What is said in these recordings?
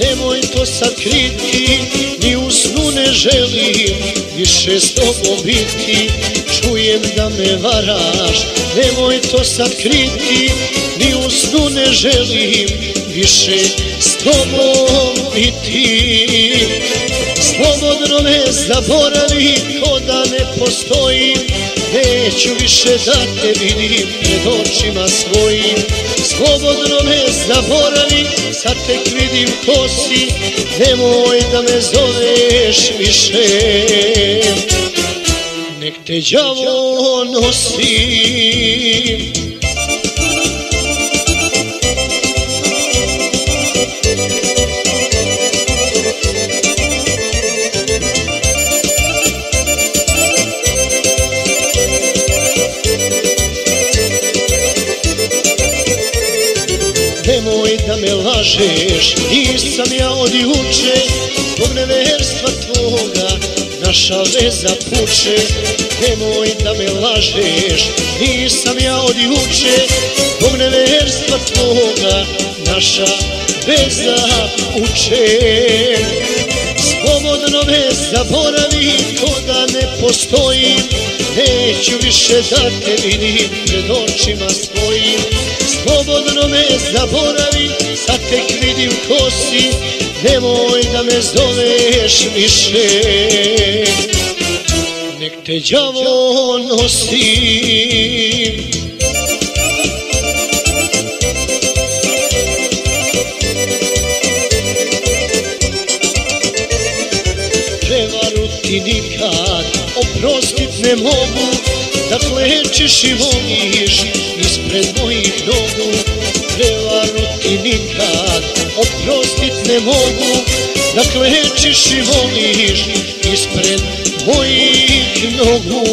Nemoj to sad kriti, ni u snu ne želim Više s tobom biti, čujem da me varaš Nemoj to sad kriti, ni u snu ne želim Više s tobom biti Slobodno me zaboravi, ko da ne postojim Neću više da te vidim pred očima svojim. Slobodno me zaboravi, sad tek vidim ko si Nemoj da me zoveš više. Nek te đavo nosi Nemoj da me lažeš, nisam ja od juče Zbog neverstva tvoga. Naša veza puče Nemoj da me lažeš, nisam ja od juče Zbog neverstva tvoga. Naša veza puče. Slobodno me zaboravi, ko da ne postojim Neću više da te vidim pred očima svojim. Slobodno me zaboravi, sad tek vidim ko si Nemoj da me zoveš više. Nek te đavo nosi ti nikad oprostit ne mogu Da klečiš i voliš ispred mojih nogu. Prevaru ti nikad oprostit ne mogu Da klečiš i voliš ispred mojih nogu.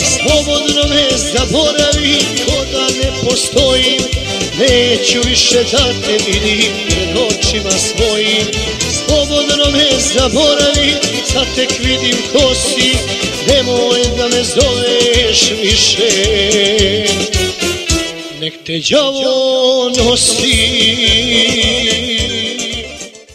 Slobodno me zaboravi ko da ne postojim Neću više da te vidim pred očima svojim. Slobodno me zaboravi, sad tek vidim ko si Nemoj da me zoveš više. Nek te đavo nosi